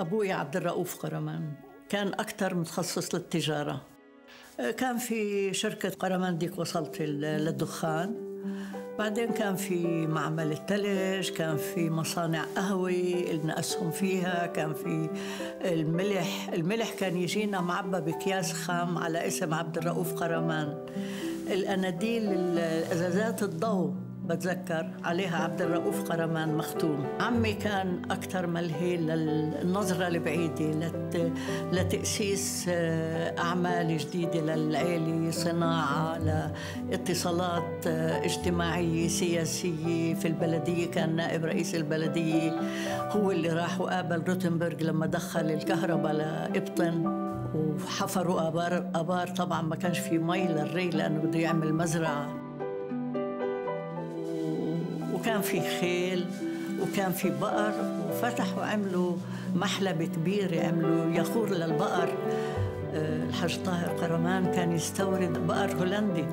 أبوي عبد الرؤوف قرمان كان أكثر متخصص للتجارة. كان في شركة قرمان ديك وصلت للدخان. بعدين كان في معمل الثلج كان في مصانع قهوة لنا أسهم فيها كان في الملح. الملح كان يجينا معبى بأكياس خام على اسم عبد الرؤوف قرمان. الأناديل الأزازات الضوء. بتذكر عليها عبد الرؤوف قرمان مختوم. عمي كان أكثر ملهي للنظرة البعيدة لت... لتأسيس آه، أعمال جديدة للعيلة صناعة لاتصالات آه، اجتماعية سياسية في البلدية. كان نائب رئيس البلدية هو اللي راح وقابل روتنبرغ لما دخل الكهرباء لإبطن. وحفروا ابار آبار. طبعا ما كانش في مي للري لأنه بده يعمل مزرعة. وكان في خيل وكان في بقر وفتحوا عملوا محلبة كبيرة عملوا يخور للبقر. آه، الحاج طاهر قرمان كان يستورد بقر هولندي.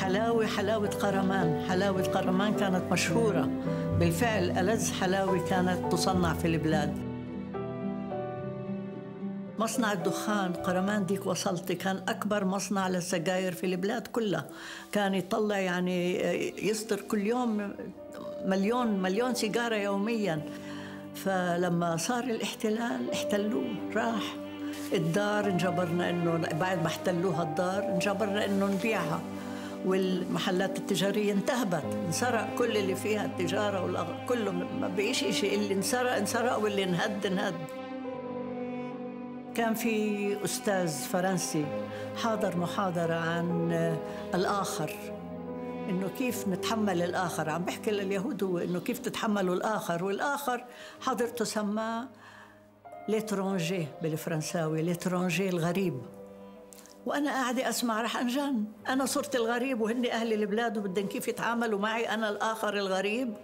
حلاوة حلاوة قرمان. حلاوة قرمان كانت مشهورة. بالفعل ألذ حلاوة كانت تصنع في البلاد. مصنع الدخان قرمان ديك وصلت كان أكبر مصنع للسجاير في البلاد كلها. كان يطلع يعني يصدر كل يوم مليون مليون سيجارة يوميا. فلما صار الاحتلال احتلوه راح. الدار انجبرنا إنه بعد ما احتلوها الدار انجبرنا إنه نبيعها. والمحلات التجارية انتهبت انسرق كل اللي فيها التجارة. كله ما بقيش شيء اللي انسرق انسرق واللي انهد انهد. كان في أستاذ فرنسي حاضر محاضرة عن الآخر إنه كيف نتحمل الآخر. عم بحكي لليهود هو إنه كيف تتحملوا الآخر والآخر حضرته سماه l'étranger بالفرنساوي l'étranger الغريب. وأنا قاعدة أسمع رح أنجن أنا صرت الغريب وهن أهل البلاد وبدهم كيف يتعاملوا معي أنا الآخر الغريب.